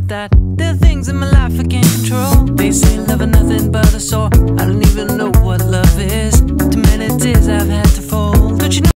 that, that. There are things in my life